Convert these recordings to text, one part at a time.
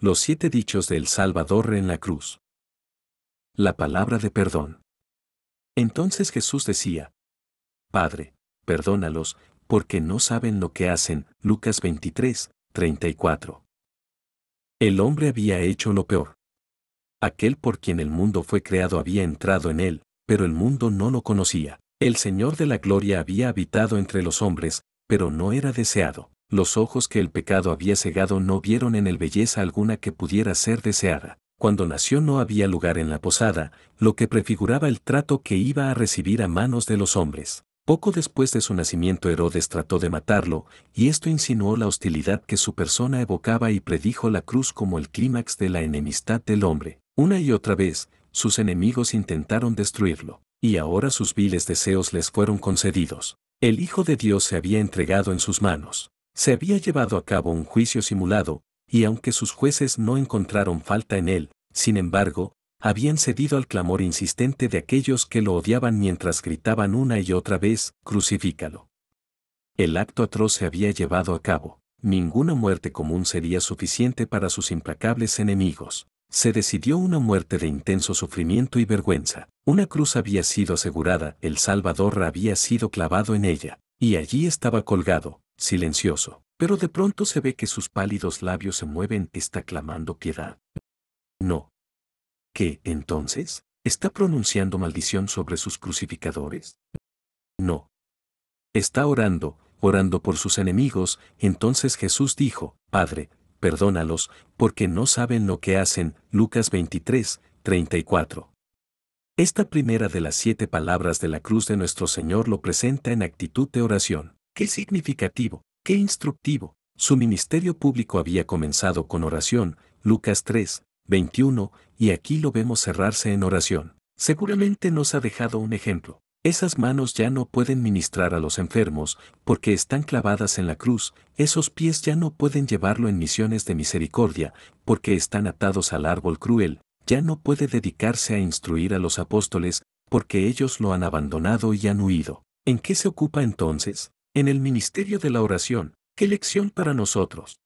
Los siete dichos del Salvador en la cruz. La palabra de perdón. Entonces Jesús decía, Padre, perdónalos, porque no saben lo que hacen. Lucas 23, 34. El hombre había hecho lo peor. Aquel por quien el mundo fue creado había entrado en él, pero el mundo no lo conocía. El Señor de la Gloria había habitado entre los hombres, pero no era deseado. Los ojos que el pecado había cegado no vieron en él belleza alguna que pudiera ser deseada. Cuando nació no había lugar en la posada, lo que prefiguraba el trato que iba a recibir a manos de los hombres. Poco después de su nacimiento Herodes trató de matarlo, y esto insinuó la hostilidad que su persona evocaba y predijo la cruz como el clímax de la enemistad del hombre. Una y otra vez, sus enemigos intentaron destruirlo, y ahora sus viles deseos les fueron concedidos. El Hijo de Dios se había entregado en sus manos. Se había llevado a cabo un juicio simulado, y aunque sus jueces no encontraron falta en él, sin embargo, habían cedido al clamor insistente de aquellos que lo odiaban mientras gritaban una y otra vez, crucifícalo. El acto atroz se había llevado a cabo. Ninguna muerte común sería suficiente para sus implacables enemigos. Se decidió una muerte de intenso sufrimiento y vergüenza. Una cruz había sido asegurada, el Salvador había sido clavado en ella, y allí estaba colgado, silencioso. Pero de pronto se ve que sus pálidos labios se mueven, está clamando piedad. No. ¿Qué, entonces? ¿Está pronunciando maldición sobre sus crucificadores? No. Está orando, orando por sus enemigos, entonces Jesús dijo, Padre, perdónalos, porque no saben lo que hacen. Lucas 23, 34. Esta primera de las siete palabras de la cruz de nuestro Señor lo presenta en actitud de oración. Qué significativo, qué instructivo. Su ministerio público había comenzado con oración, Lucas 3, 21, y aquí lo vemos cerrarse en oración. Seguramente nos ha dejado un ejemplo. Esas manos ya no pueden ministrar a los enfermos, porque están clavadas en la cruz, esos pies ya no pueden llevarlo en misiones de misericordia, porque están atados al árbol cruel, ya no puede dedicarse a instruir a los apóstoles, porque ellos lo han abandonado y han huido. ¿En qué se ocupa entonces? En el ministerio de la oración. ¿Qué lección para nosotros?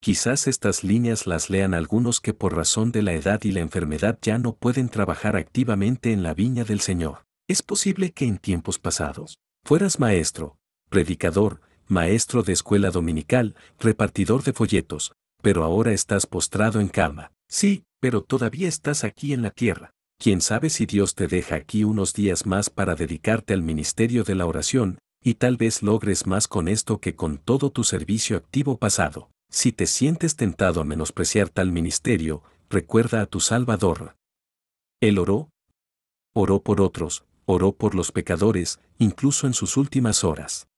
Quizás estas líneas las lean algunos que por razón de la edad y la enfermedad ya no pueden trabajar activamente en la viña del Señor. Es posible que en tiempos pasados fueras maestro, predicador, maestro de escuela dominical, repartidor de folletos, pero ahora estás postrado en cama. Sí, pero todavía estás aquí en la tierra. Quién sabe si Dios te deja aquí unos días más para dedicarte al ministerio de la oración, y tal vez logres más con esto que con todo tu servicio activo pasado. Si te sientes tentado a menospreciar tal ministerio, recuerda a tu Salvador. Él oró, oró por otros, oró por los pecadores, incluso en sus últimas horas.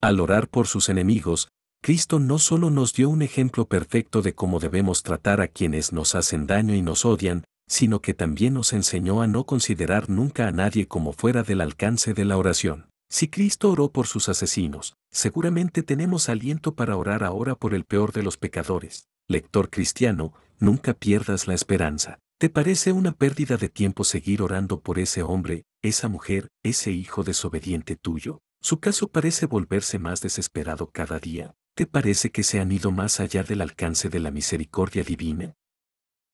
Al orar por sus enemigos, Cristo no solo nos dio un ejemplo perfecto de cómo debemos tratar a quienes nos hacen daño y nos odian, sino que también nos enseñó a no considerar nunca a nadie como fuera del alcance de la oración. Si Cristo oró por sus asesinos, seguramente tenemos aliento para orar ahora por el peor de los pecadores. Lector cristiano, nunca pierdas la esperanza. ¿Te parece una pérdida de tiempo seguir orando por ese hombre, esa mujer, ese hijo desobediente tuyo? Su caso parece volverse más desesperado cada día. ¿Te parece que se han ido más allá del alcance de la misericordia divina?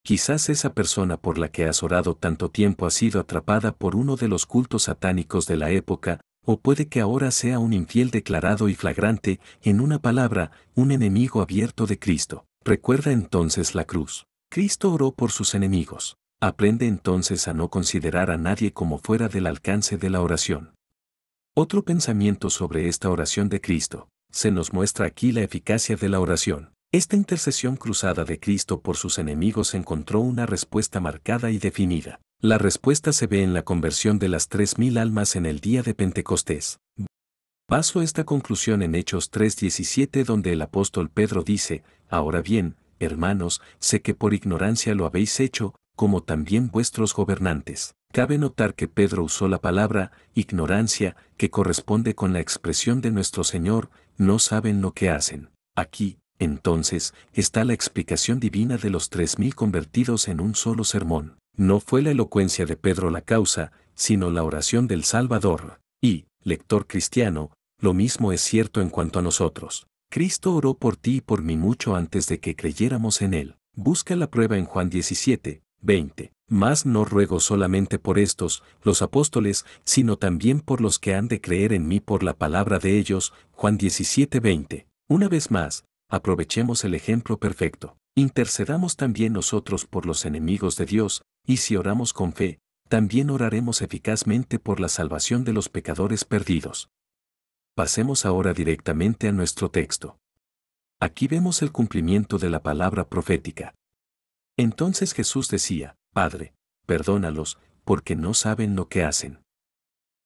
Quizás esa persona por la que has orado tanto tiempo ha sido atrapada por uno de los cultos satánicos de la época, o puede que ahora sea un infiel declarado y flagrante, en una palabra, un enemigo abierto de Cristo. Recuerda entonces la cruz. Cristo oró por sus enemigos. Aprende entonces a no considerar a nadie como fuera del alcance de la oración. Otro pensamiento sobre esta oración de Cristo. Se nos muestra aquí la eficacia de la oración. Esta intercesión cruzada de Cristo por sus enemigos encontró una respuesta marcada y definida. La respuesta se ve en la conversión de las tres mil almas en el día de Pentecostés. Paso esta conclusión en Hechos 3:17 donde el apóstol Pedro dice, Ahora bien, hermanos, sé que por ignorancia lo habéis hecho, como también vuestros gobernantes. Cabe notar que Pedro usó la palabra ignorancia, que corresponde con la expresión de nuestro Señor, no saben lo que hacen. Aquí, entonces, está la explicación divina de los tres mil convertidos en un solo sermón. No fue la elocuencia de Pedro la causa, sino la oración del Salvador. Y, lector cristiano, lo mismo es cierto en cuanto a nosotros. Cristo oró por ti y por mí mucho antes de que creyéramos en Él. Busca la prueba en Juan 17, 20. Mas no ruego solamente por estos, los apóstoles, sino también por los que han de creer en mí por la palabra de ellos. Juan 17, 20. Una vez más, aprovechemos el ejemplo perfecto. Intercedamos también nosotros por los enemigos de Dios, y si oramos con fe, también oraremos eficazmente por la salvación de los pecadores perdidos. Pasemos ahora directamente a nuestro texto. Aquí vemos el cumplimiento de la palabra profética. Entonces Jesús decía, Padre, perdónalos, porque no saben lo que hacen.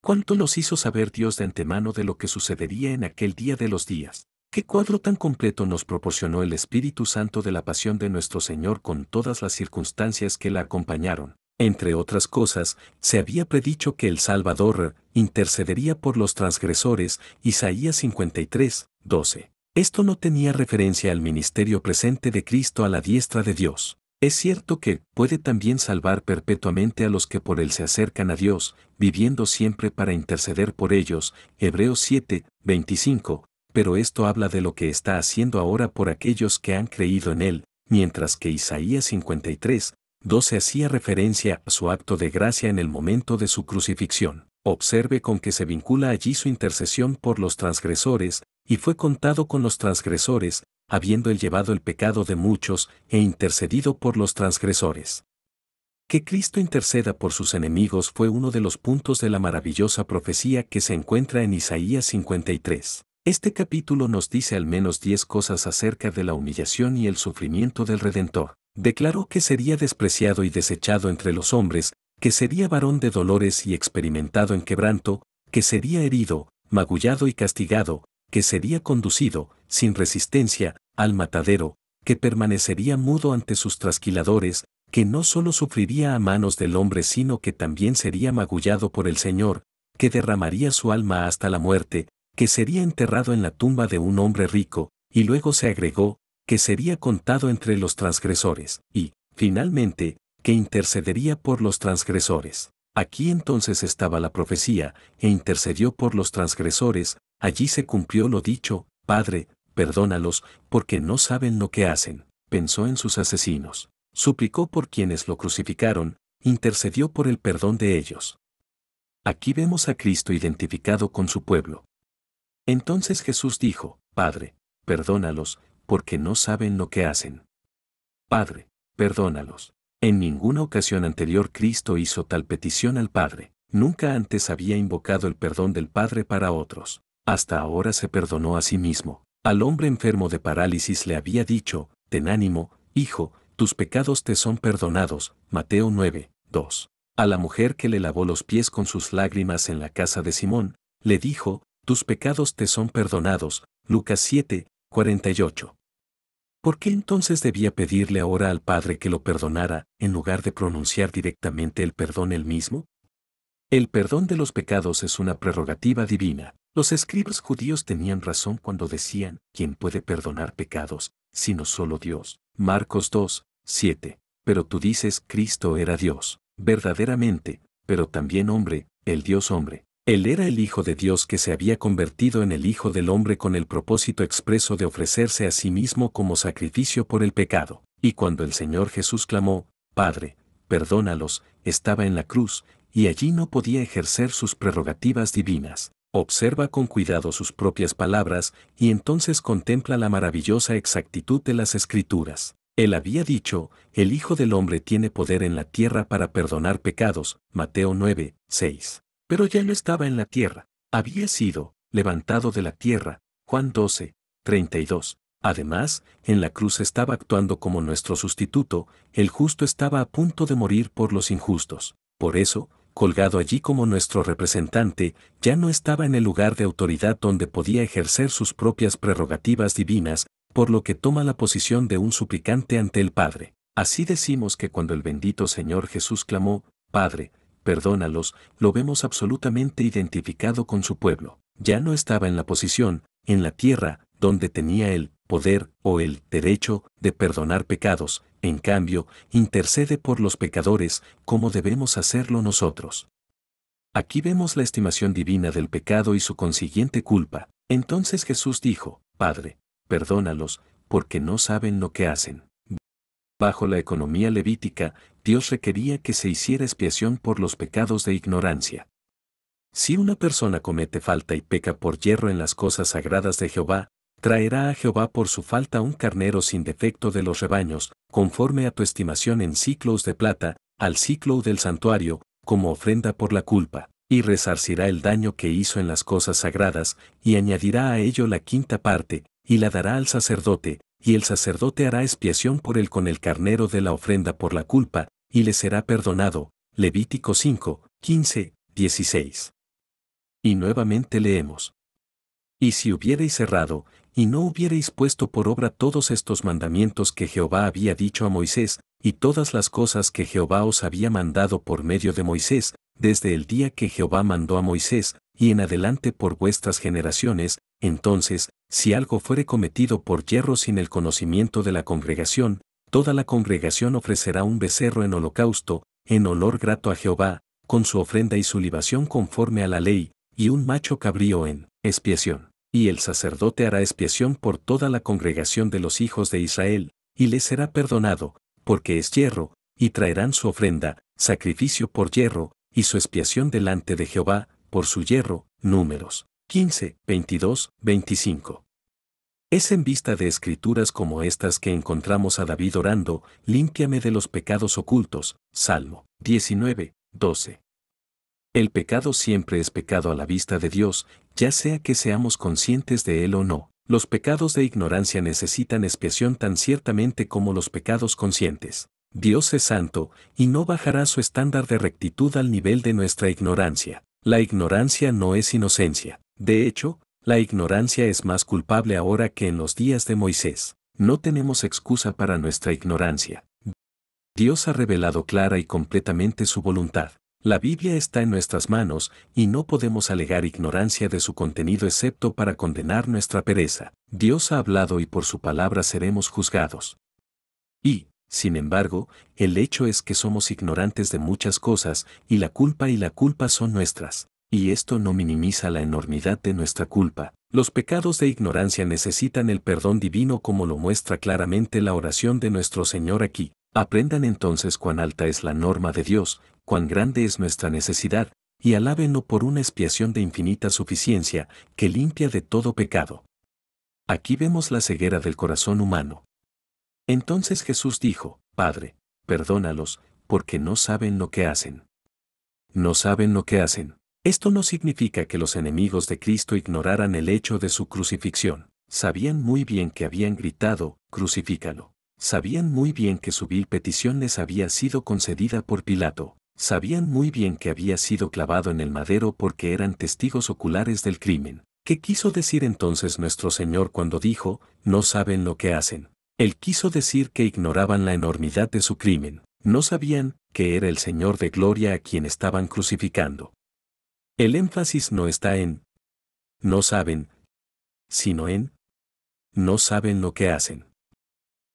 ¿Cuánto los hizo saber Dios de antemano de lo que sucedería en aquel día de los días? ¿Qué cuadro tan completo nos proporcionó el Espíritu Santo de la pasión de nuestro Señor con todas las circunstancias que la acompañaron? Entre otras cosas, se había predicho que el Salvador intercedería por los transgresores, Isaías 53, 12. Esto no tenía referencia al ministerio presente de Cristo a la diestra de Dios. Es cierto que puede también salvar perpetuamente a los que por él se acercan a Dios, viviendo siempre para interceder por ellos, Hebreos 7, 25, pero esto habla de lo que está haciendo ahora por aquellos que han creído en Él, mientras que Isaías 53, 12 hacía referencia a su acto de gracia en el momento de su crucifixión. Observe con que se vincula allí su intercesión por los transgresores, y fue contado con los transgresores, habiendo él llevado el pecado de muchos e intercedido por los transgresores. Que Cristo interceda por sus enemigos fue uno de los puntos de la maravillosa profecía que se encuentra en Isaías 53. Este capítulo nos dice al menos diez cosas acerca de la humillación y el sufrimiento del Redentor. Declaró que sería despreciado y desechado entre los hombres, que sería varón de dolores y experimentado en quebranto, que sería herido, magullado y castigado, que sería conducido, sin resistencia, al matadero, que permanecería mudo ante sus trasquiladores, que no solo sufriría a manos del hombre sino que también sería magullado por el Señor, que derramaría su alma hasta la muerte, que sería enterrado en la tumba de un hombre rico, y luego se agregó, que sería contado entre los transgresores, y, finalmente, que intercedería por los transgresores. Aquí entonces estaba la profecía, e intercedió por los transgresores, allí se cumplió lo dicho, Padre, perdónalos, porque no saben lo que hacen, pensó en sus asesinos, suplicó por quienes lo crucificaron, intercedió por el perdón de ellos. Aquí vemos a Cristo identificado con su pueblo, entonces Jesús dijo, Padre, perdónalos, porque no saben lo que hacen. Padre, perdónalos. En ninguna ocasión anterior Cristo hizo tal petición al Padre. Nunca antes había invocado el perdón del Padre para otros. Hasta ahora se perdonó a sí mismo. Al hombre enfermo de parálisis le había dicho, Ten ánimo, hijo, tus pecados te son perdonados. Mateo 9, 2. A la mujer que le lavó los pies con sus lágrimas en la casa de Simón, le dijo, tus pecados te son perdonados. Lucas 7, 48. ¿Por qué entonces debía pedirle ahora al Padre que lo perdonara, en lugar de pronunciar directamente el perdón él mismo? El perdón de los pecados es una prerrogativa divina. Los escribas judíos tenían razón cuando decían, ¿quién puede perdonar pecados, sino solo Dios? Marcos 2, 7. Pero tú dices, Cristo era Dios, verdaderamente, pero también hombre, el Dios hombre. Él era el Hijo de Dios que se había convertido en el Hijo del Hombre con el propósito expreso de ofrecerse a sí mismo como sacrificio por el pecado. Y cuando el Señor Jesús clamó, Padre, perdónalos, estaba en la cruz, y allí no podía ejercer sus prerrogativas divinas. Observa con cuidado sus propias palabras, y entonces contempla la maravillosa exactitud de las Escrituras. Él había dicho, el Hijo del Hombre tiene poder en la tierra para perdonar pecados, Mateo 9, 6. Pero ya no estaba en la tierra, había sido levantado de la tierra, Juan 12, 32. Además, en la cruz estaba actuando como nuestro sustituto, el justo estaba a punto de morir por los injustos. Por eso, colgado allí como nuestro representante, ya no estaba en el lugar de autoridad donde podía ejercer sus propias prerrogativas divinas, por lo que toma la posición de un suplicante ante el Padre. Así decimos que cuando el bendito Señor Jesús clamó, Padre, perdónalos, lo vemos absolutamente identificado con su pueblo. Ya no estaba en la posición, en la tierra, donde tenía el poder o el derecho de perdonar pecados, en cambio, intercede por los pecadores, como debemos hacerlo nosotros. Aquí vemos la estimación divina del pecado y su consiguiente culpa. Entonces Jesús dijo, Padre, perdónalos, porque no saben lo que hacen. Bajo la economía levítica, Dios requería que se hiciera expiación por los pecados de ignorancia. Si una persona comete falta y peca por hierro en las cosas sagradas de Jehová, traerá a Jehová por su falta un carnero sin defecto de los rebaños, conforme a tu estimación en ciclos de plata, al ciclo del santuario, como ofrenda por la culpa, y resarcirá el daño que hizo en las cosas sagradas, y añadirá a ello la quinta parte, y la dará al sacerdote, y el sacerdote hará expiación por él con el carnero de la ofrenda por la culpa, y le será perdonado. Levítico 5, 15, 16. Y nuevamente leemos. Y si hubierais cerrado, y no hubierais puesto por obra todos estos mandamientos que Jehová había dicho a Moisés, y todas las cosas que Jehová os había mandado por medio de Moisés, desde el día que Jehová mandó a Moisés, y en adelante por vuestras generaciones, entonces, si algo fuere cometido por hierro sin el conocimiento de la congregación, toda la congregación ofrecerá un becerro en holocausto, en olor grato a Jehová, con su ofrenda y su libación conforme a la ley, y un macho cabrío en expiación. Y el sacerdote hará expiación por toda la congregación de los hijos de Israel, y le será perdonado, porque es hierro, y traerán su ofrenda, sacrificio por hierro, y su expiación delante de Jehová, por su hierro, números 15, 22, 25. Es en vista de escrituras como estas que encontramos a David orando, límpiame de los pecados ocultos, Salmo 19, 12. El pecado siempre es pecado a la vista de Dios, ya sea que seamos conscientes de él o no. Los pecados de ignorancia necesitan expiación tan ciertamente como los pecados conscientes. Dios es santo, y no bajará su estándar de rectitud al nivel de nuestra ignorancia. La ignorancia no es inocencia. De hecho, la ignorancia es más culpable ahora que en los días de Moisés. No tenemos excusa para nuestra ignorancia. Dios ha revelado clara y completamente su voluntad. La Biblia está en nuestras manos y no podemos alegar ignorancia de su contenido excepto para condenar nuestra pereza. Dios ha hablado y por su palabra seremos juzgados. Y, sin embargo, el hecho es que somos ignorantes de muchas cosas y la culpa y la culpa son nuestras. Y esto no minimiza la enormidad de nuestra culpa. Los pecados de ignorancia necesitan el perdón divino como lo muestra claramente la oración de nuestro Señor aquí. Aprendan entonces cuán alta es la norma de Dios, cuán grande es nuestra necesidad, y alábenlo por una expiación de infinita suficiencia, que limpia de todo pecado. Aquí vemos la ceguera del corazón humano. Entonces Jesús dijo, Padre, perdónalos, porque no saben lo que hacen. No saben lo que hacen. Esto no significa que los enemigos de Cristo ignoraran el hecho de su crucifixión. Sabían muy bien que habían gritado, crucifícalo. Sabían muy bien que su vil petición les había sido concedida por Pilato. Sabían muy bien que había sido clavado en el madero porque eran testigos oculares del crimen. ¿Qué quiso decir entonces nuestro Señor cuando dijo, no saben lo que hacen? Él quiso decir que ignoraban la enormidad de su crimen. No sabían que era el Señor de gloria a quien estaban crucificando. El énfasis no está en no saben, sino en no saben lo que hacen.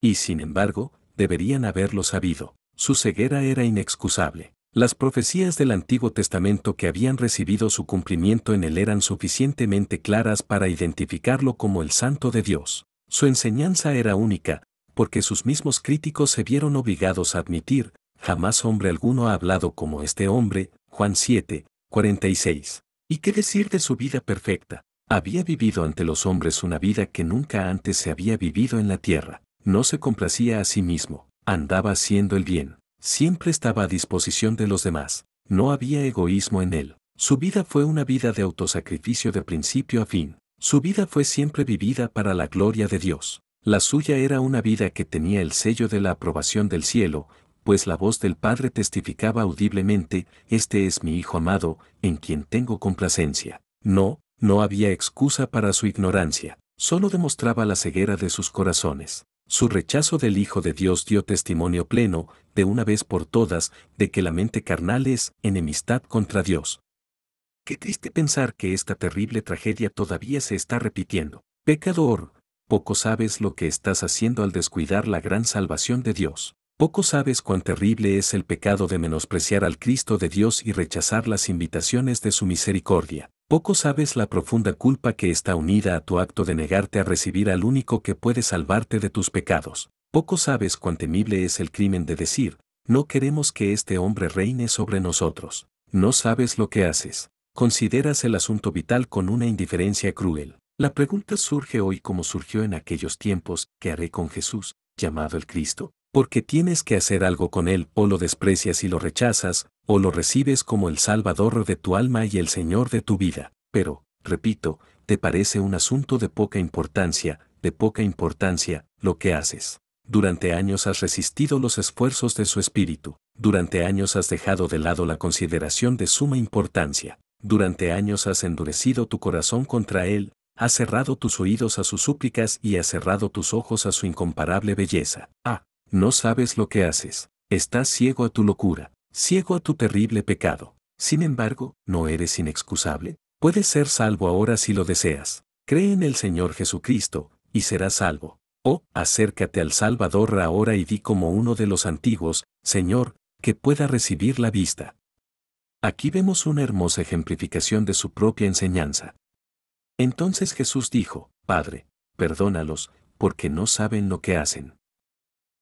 Y sin embargo, deberían haberlo sabido. Su ceguera era inexcusable. Las profecías del Antiguo Testamento que habían recibido su cumplimiento en él eran suficientemente claras para identificarlo como el Santo de Dios. Su enseñanza era única, porque sus mismos críticos se vieron obligados a admitir, jamás hombre alguno ha hablado como este hombre, Juan 7, 46. ¿Y qué decir de su vida perfecta? Había vivido ante los hombres una vida que nunca antes se había vivido en la tierra. No se complacía a sí mismo, andaba haciendo el bien, siempre estaba a disposición de los demás, no había egoísmo en él. Su vida fue una vida de autosacrificio de principio a fin. Su vida fue siempre vivida para la gloria de Dios. La suya era una vida que tenía el sello de la aprobación del cielo, pues la voz del Padre testificaba audiblemente, Este es mi Hijo amado, en quien tengo complacencia. No, no había excusa para su ignorancia, solo demostraba la ceguera de sus corazones. Su rechazo del Hijo de Dios dio testimonio pleno, de una vez por todas, de que la mente carnal es enemistad contra Dios. Qué triste pensar que esta terrible tragedia todavía se está repitiendo. Pecador, poco sabes lo que estás haciendo al descuidar la gran salvación de Dios. Poco sabes cuán terrible es el pecado de menospreciar al Cristo de Dios y rechazar las invitaciones de su misericordia. Poco sabes la profunda culpa que está unida a tu acto de negarte a recibir al único que puede salvarte de tus pecados. Poco sabes cuán temible es el crimen de decir, no queremos que este hombre reine sobre nosotros. No sabes lo que haces. Consideras el asunto vital con una indiferencia cruel. La pregunta surge hoy como surgió en aquellos tiempos, ¿qué haré con Jesús, llamado el Cristo? Porque tienes que hacer algo con Él, o lo desprecias y lo rechazas, o lo recibes como el Salvador de tu alma y el Señor de tu vida. Pero, repito, te parece un asunto de poca importancia, de poca importancia, lo que haces. Durante años has resistido los esfuerzos de su espíritu. Durante años has dejado de lado la consideración de suma importancia. Durante años has endurecido tu corazón contra él, has cerrado tus oídos a sus súplicas y has cerrado tus ojos a su incomparable belleza. Ah, no sabes lo que haces. Estás ciego a tu locura, ciego a tu terrible pecado. Sin embargo, no eres inexcusable. Puedes ser salvo ahora si lo deseas. Cree en el Señor Jesucristo, y serás salvo. O, acércate al Salvador ahora y di como uno de los antiguos, Señor, que pueda recibir la vista. Aquí vemos una hermosa ejemplificación de su propia enseñanza. Entonces Jesús dijo, Padre, perdónalos, porque no saben lo que hacen.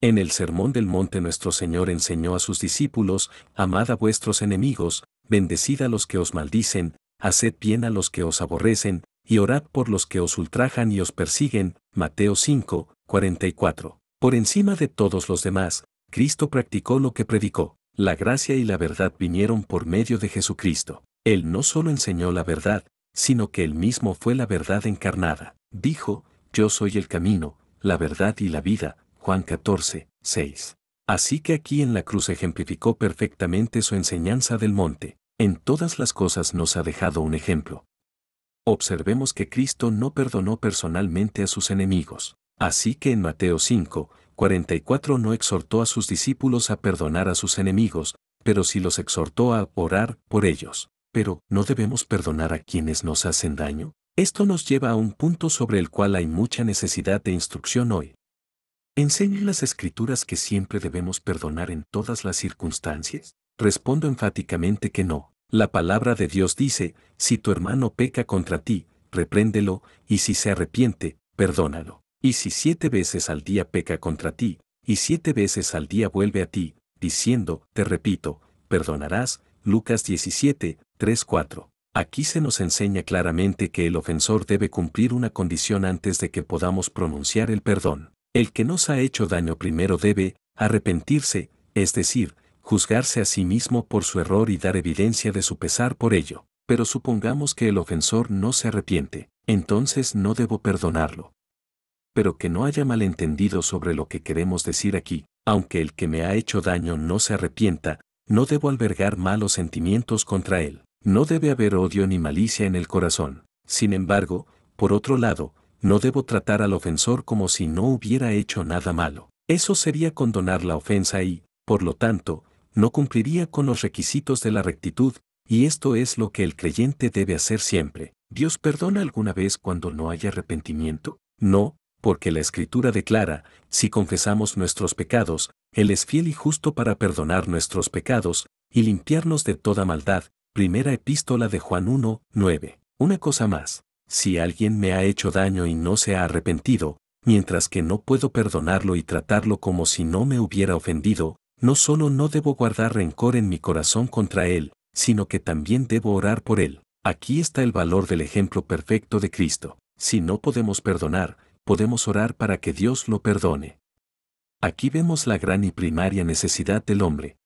En el Sermón del Monte nuestro Señor enseñó a sus discípulos, Amad a vuestros enemigos, bendecid a los que os maldicen, haced bien a los que os aborrecen, y orad por los que os ultrajan y os persiguen. Mateo 5, 44. Por encima de todos los demás, Cristo practicó lo que predicó. La gracia y la verdad vinieron por medio de Jesucristo. Él no solo enseñó la verdad, sino que él mismo fue la verdad encarnada. Dijo, Yo soy el camino, la verdad y la vida. Juan 14, 6. Así que aquí en la cruz ejemplificó perfectamente su enseñanza del monte. En todas las cosas nos ha dejado un ejemplo. Observemos que Cristo no perdonó personalmente a sus enemigos. Así que en Mateo 5, 44 no exhortó a sus discípulos a perdonar a sus enemigos, pero sí los exhortó a orar por ellos. Pero, ¿no debemos perdonar a quienes nos hacen daño? Esto nos lleva a un punto sobre el cual hay mucha necesidad de instrucción hoy. ¿Enseñan las escrituras que siempre debemos perdonar en todas las circunstancias? Respondo enfáticamente que no. La palabra de Dios dice, si tu hermano peca contra ti, repréndelo, y si se arrepiente, perdónalo. Y si siete veces al día peca contra ti, y siete veces al día vuelve a ti, diciendo, te repito, perdonarás, Lucas 17, 3, 4. Aquí se nos enseña claramente que el ofensor debe cumplir una condición antes de que podamos pronunciar el perdón. El que nos ha hecho daño primero debe arrepentirse, es decir, juzgarse a sí mismo por su error y dar evidencia de su pesar por ello. Pero supongamos que el ofensor no se arrepiente, entonces no debo perdonarlo pero que no haya malentendido sobre lo que queremos decir aquí, aunque el que me ha hecho daño no se arrepienta, no debo albergar malos sentimientos contra él, no debe haber odio ni malicia en el corazón. Sin embargo, por otro lado, no debo tratar al ofensor como si no hubiera hecho nada malo. Eso sería condonar la ofensa y, por lo tanto, no cumpliría con los requisitos de la rectitud, y esto es lo que el creyente debe hacer siempre. ¿Dios perdona alguna vez cuando no haya arrepentimiento? No, porque la Escritura declara, si confesamos nuestros pecados, Él es fiel y justo para perdonar nuestros pecados, y limpiarnos de toda maldad. Primera epístola de Juan 1, 9. Una cosa más, si alguien me ha hecho daño y no se ha arrepentido, mientras que no puedo perdonarlo y tratarlo como si no me hubiera ofendido, no solo no debo guardar rencor en mi corazón contra él, sino que también debo orar por él. Aquí está el valor del ejemplo perfecto de Cristo. Si no podemos perdonar, podemos orar para que Dios lo perdone. Aquí vemos la gran y primaria necesidad del hombre.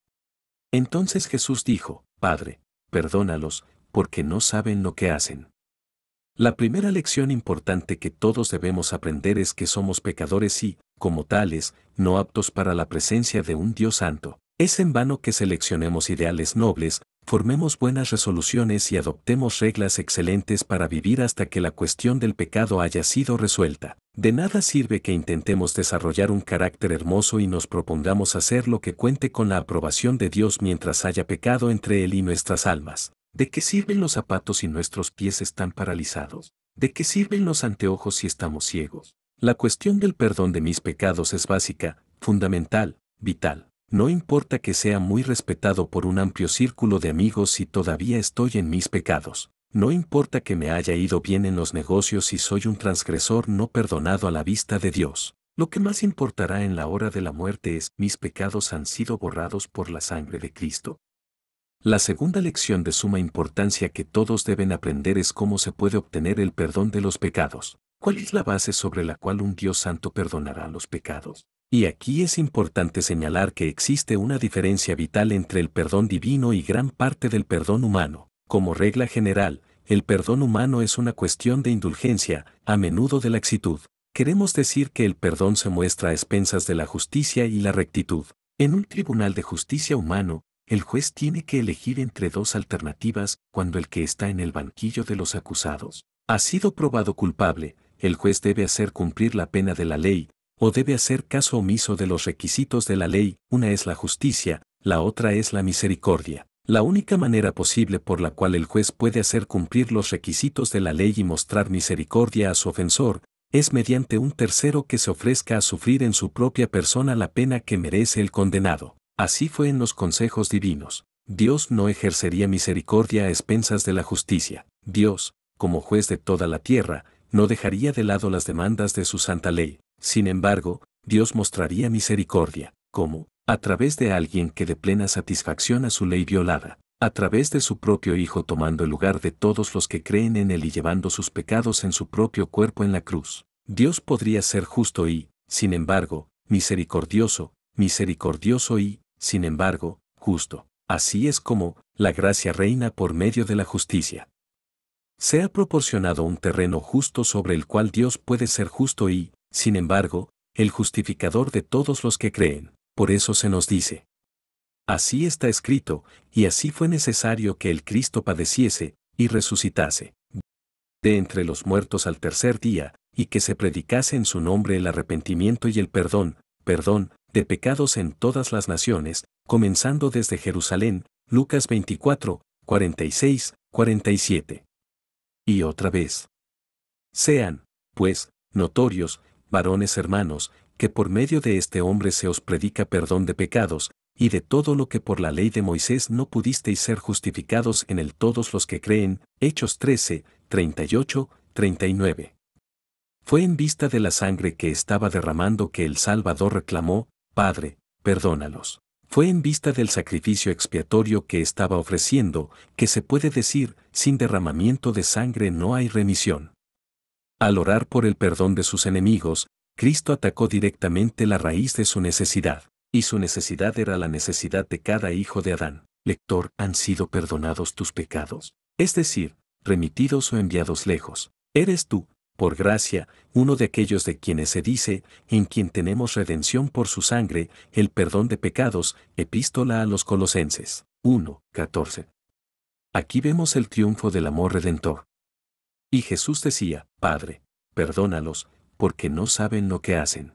Entonces Jesús dijo, Padre, perdónalos, porque no saben lo que hacen. La primera lección importante que todos debemos aprender es que somos pecadores y, como tales, no aptos para la presencia de un Dios santo. Es en vano que seleccionemos ideales nobles, formemos buenas resoluciones y adoptemos reglas excelentes para vivir hasta que la cuestión del pecado haya sido resuelta. De nada sirve que intentemos desarrollar un carácter hermoso y nos propongamos hacer lo que cuente con la aprobación de Dios mientras haya pecado entre Él y nuestras almas. ¿De qué sirven los zapatos si nuestros pies están paralizados? ¿De qué sirven los anteojos si estamos ciegos? La cuestión del perdón de mis pecados es básica, fundamental, vital. No importa que sea muy respetado por un amplio círculo de amigos si todavía estoy en mis pecados. no importa que me haya ido bien en los negocios y soy un transgresor no perdonado a la vista de Dios. Lo que más importará en la hora de la muerte es, mis pecados han sido borrados por la sangre de Cristo. La segunda lección de suma importancia que todos deben aprender es cómo se puede obtener el perdón de los pecados. ¿Cuál es la base sobre la cual un Dios santo perdonará los pecados? Y aquí es importante señalar que existe una diferencia vital entre el perdón divino y gran parte del perdón humano. Como regla general, el perdón humano es una cuestión de indulgencia, a menudo de laxitud. Queremos decir que el perdón se muestra a expensas de la justicia y la rectitud. En un tribunal de justicia humano, el juez tiene que elegir entre dos alternativas cuando el que está en el banquillo de los acusados ha sido probado culpable, el juez debe hacer cumplir la pena de la ley, o debe hacer caso omiso de los requisitos de la ley, una es la justicia, la otra es la misericordia. La única manera posible por la cual el juez puede hacer cumplir los requisitos de la ley y mostrar misericordia a su ofensor, es mediante un tercero que se ofrezca a sufrir en su propia persona la pena que merece el condenado. Así fue en los consejos divinos. Dios no ejercería misericordia a expensas de la justicia. Dios, como juez de toda la tierra, no dejaría de lado las demandas de su santa ley. Sin embargo, Dios mostraría misericordia, como, a través de alguien que de plena satisfacción a su ley violada, a través de su propio Hijo tomando el lugar de todos los que creen en Él y llevando sus pecados en su propio cuerpo en la cruz. Dios podría ser justo y, sin embargo, misericordioso, misericordioso y, sin embargo, justo. Así es como, la gracia reina por medio de la justicia. Se ha proporcionado un terreno justo sobre el cual Dios puede ser justo y, sin embargo, el justificador de todos los que creen. Por eso se nos dice. Así está escrito, y así fue necesario que el Cristo padeciese, y resucitase. De entre los muertos al tercer día, y que se predicase en su nombre el arrepentimiento y el perdón, perdón, de pecados en todas las naciones, comenzando desde Jerusalén, Lucas 24, 46, 47. Y otra vez. Sean, pues, notorios, varones hermanos, que por medio de este hombre se os predica perdón de pecados, y de todo lo que por la ley de Moisés no pudisteis ser justificados en él todos los que creen, Hechos 13, 38, 39. Fue en vista de la sangre que estaba derramando que el Salvador reclamó, Padre, perdónalos. Fue en vista del sacrificio expiatorio que estaba ofreciendo, que se puede decir, sin derramamiento de sangre no hay remisión. Al orar por el perdón de sus enemigos, Cristo atacó directamente la raíz de su necesidad, y su necesidad era la necesidad de cada hijo de Adán. Lector, ¿han sido perdonados tus pecados? Es decir, remitidos o enviados lejos. Eres tú, por gracia, uno de aquellos de quienes se dice, en quien tenemos redención por su sangre, el perdón de pecados, epístola a los colosenses. 1, 14. Aquí vemos el triunfo del amor redentor. Y Jesús decía, Padre, perdónalos, porque no saben lo que hacen.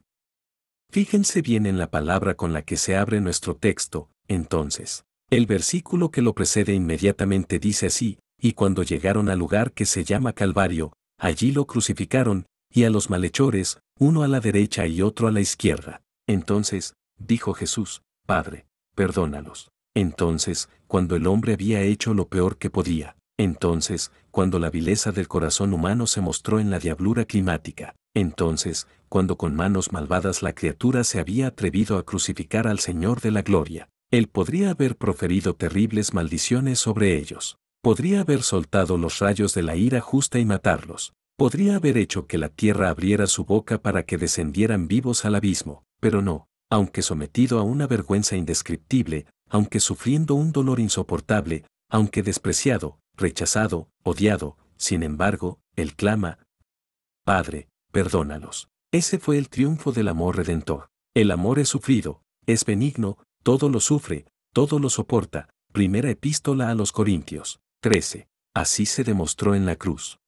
Fíjense bien en la palabra con la que se abre nuestro texto, entonces. El versículo que lo precede inmediatamente dice así, y cuando llegaron al lugar que se llama Calvario, allí lo crucificaron, y a los malhechores, uno a la derecha y otro a la izquierda. Entonces, dijo Jesús, Padre, perdónalos. Entonces, cuando el hombre había hecho lo peor que podía, entonces, cuando la vileza del corazón humano se mostró en la diablura climática, entonces, cuando con manos malvadas la criatura se había atrevido a crucificar al Señor de la Gloria, Él podría haber proferido terribles maldiciones sobre ellos. Podría haber soltado los rayos de la ira justa y matarlos. Podría haber hecho que la tierra abriera su boca para que descendieran vivos al abismo, pero no, aunque sometido a una vergüenza indescriptible, aunque sufriendo un dolor insoportable, aunque despreciado, rechazado, odiado, sin embargo, Él clama, Padre, perdónalos. Ese fue el triunfo del amor redentor. El amor es sufrido, es benigno, todo lo sufre, todo lo soporta. Primera epístola a los Corintios. 13. Así se demostró en la cruz.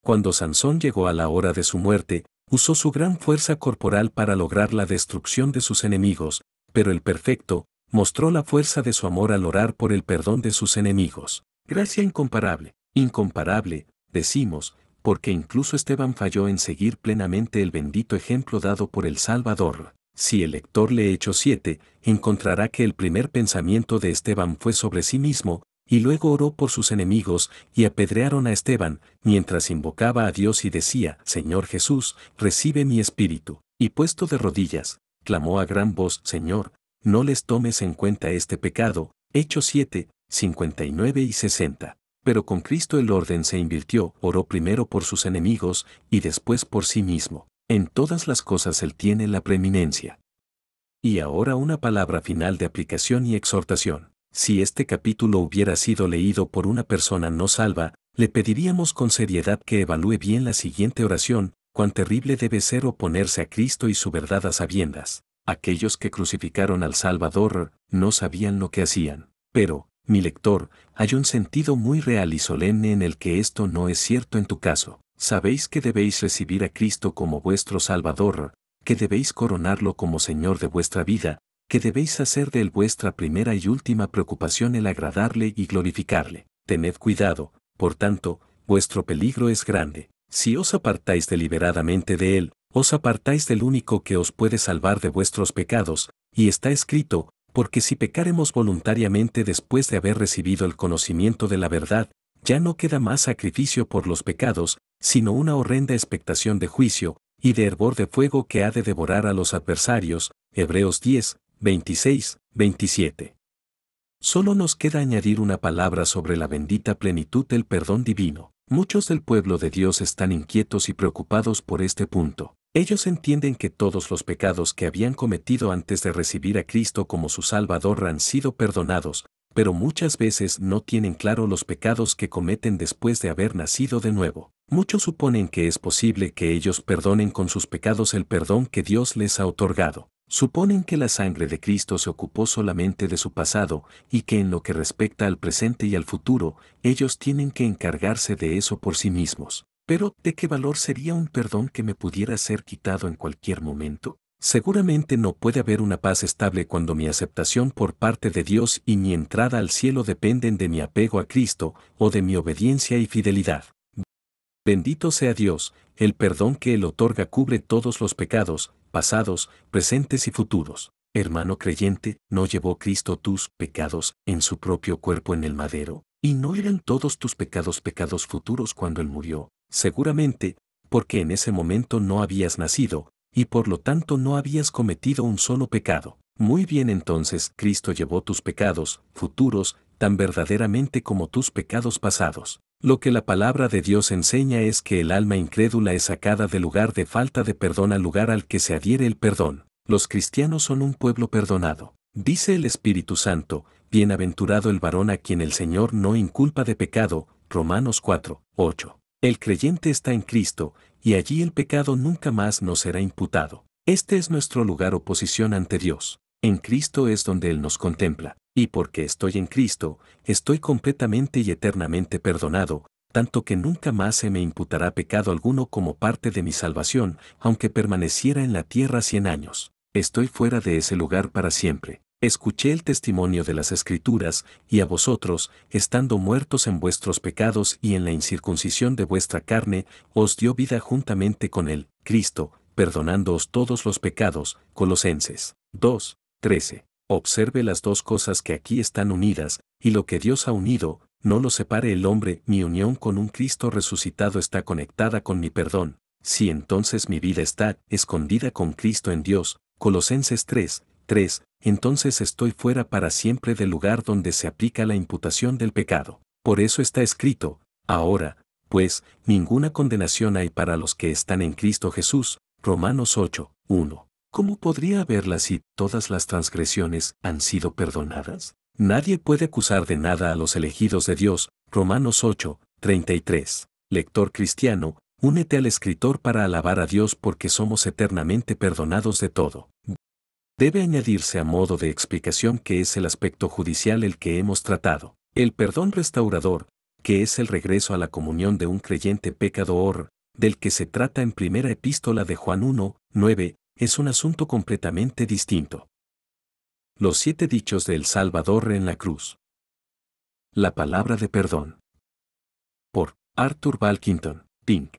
Cuando Sansón llegó a la hora de su muerte, usó su gran fuerza corporal para lograr la destrucción de sus enemigos, pero el perfecto, mostró la fuerza de su amor al orar por el perdón de sus enemigos. Gracia incomparable, incomparable, decimos, porque incluso Esteban falló en seguir plenamente el bendito ejemplo dado por el Salvador. Si el lector lee Hechos 7, encontrará que el primer pensamiento de Esteban fue sobre sí mismo, y luego oró por sus enemigos y apedrearon a Esteban, mientras invocaba a Dios y decía, Señor Jesús, recibe mi espíritu. Y puesto de rodillas, clamó a gran voz, Señor, no les tomes en cuenta este pecado. Hechos 7, 59 y 60. Pero con Cristo el orden se invirtió, oró primero por sus enemigos y después por sí mismo. En todas las cosas Él tiene la preeminencia. Y ahora una palabra final de aplicación y exhortación. Si este capítulo hubiera sido leído por una persona no salva, le pediríamos con seriedad que evalúe bien la siguiente oración, cuán terrible debe ser oponerse a Cristo y su verdad a sabiendas. Aquellos que crucificaron al Salvador no sabían lo que hacían. Pero, mi lector, hay un sentido muy real y solemne en el que esto no es cierto en tu caso. Sabéis que debéis recibir a Cristo como vuestro Salvador, que debéis coronarlo como Señor de vuestra vida, que debéis hacer de él vuestra primera y última preocupación el agradarle y glorificarle. Tened cuidado, por tanto, vuestro peligro es grande. Si os apartáis deliberadamente de él, os apartáis del único que os puede salvar de vuestros pecados, y está escrito, porque si pecaremos voluntariamente después de haber recibido el conocimiento de la verdad, ya no queda más sacrificio por los pecados, sino una horrenda expectación de juicio, y de hervor de fuego que ha de devorar a los adversarios. Hebreos 10, 26, 27. Solo nos queda añadir una palabra sobre la bendita plenitud del perdón divino. Muchos del pueblo de Dios están inquietos y preocupados por este punto. Ellos entienden que todos los pecados que habían cometido antes de recibir a Cristo como su Salvador han sido perdonados, pero muchas veces no tienen claro los pecados que cometen después de haber nacido de nuevo. Muchos suponen que es posible que ellos perdonen con sus pecados el perdón que Dios les ha otorgado. Suponen que la sangre de Cristo se ocupó solamente de su pasado y que en lo que respecta al presente y al futuro, ellos tienen que encargarse de eso por sí mismos. Pero, ¿de qué valor sería un perdón que me pudiera ser quitado en cualquier momento? Seguramente no puede haber una paz estable cuando mi aceptación por parte de Dios y mi entrada al cielo dependen de mi apego a Cristo o de mi obediencia y fidelidad. Bendito sea Dios, el perdón que Él otorga cubre todos los pecados, pasados, presentes y futuros. Hermano creyente, ¿no llevó Cristo tus pecados en su propio cuerpo en el madero? ¿Y no eran todos tus pecados pecados futuros cuando Él murió? Seguramente, porque en ese momento no habías nacido, y por lo tanto no habías cometido un solo pecado. Muy bien entonces, Cristo llevó tus pecados, futuros, tan verdaderamente como tus pecados pasados. Lo que la palabra de Dios enseña es que el alma incrédula es sacada del lugar de falta de perdón al lugar al que se adhiere el perdón. Los cristianos son un pueblo perdonado. Dice el Espíritu Santo, Bienaventurado el varón a quien el Señor no inculpa de pecado. Romanos 4, 8. El creyente está en Cristo, y allí el pecado nunca más nos será imputado. Este es nuestro lugar o posición ante Dios. En Cristo es donde Él nos contempla y porque estoy en Cristo, estoy completamente y eternamente perdonado, tanto que nunca más se me imputará pecado alguno como parte de mi salvación, aunque permaneciera en la tierra cien años. Estoy fuera de ese lugar para siempre. Escuché el testimonio de las Escrituras, y a vosotros, estando muertos en vuestros pecados y en la incircuncisión de vuestra carne, os dio vida juntamente con él, Cristo, perdonándoos todos los pecados. Colosenses 2, 13. Observe las dos cosas que aquí están unidas, y lo que Dios ha unido, no lo separe el hombre, mi unión con un Cristo resucitado está conectada con mi perdón. Si entonces mi vida está escondida con Cristo en Dios, Colosenses 3, 3, entonces estoy fuera para siempre del lugar donde se aplica la imputación del pecado. Por eso está escrito, ahora, pues, ninguna condenación hay para los que están en Cristo Jesús, Romanos 8, 1. ¿Cómo podría haberla si todas las transgresiones han sido perdonadas? Nadie puede acusar de nada a los elegidos de Dios. Romanos 8, 33. Lector cristiano, únete al escritor para alabar a Dios porque somos eternamente perdonados de todo. Debe añadirse a modo de explicación que es el aspecto judicial el que hemos tratado. El perdón restaurador, que es el regreso a la comunión de un creyente pecador, del que se trata en primera epístola de Juan 1, 9, es un asunto completamente distinto. Los siete dichos del Salvador en la cruz. La palabra de perdón. Por Arthur Balkington, Pink.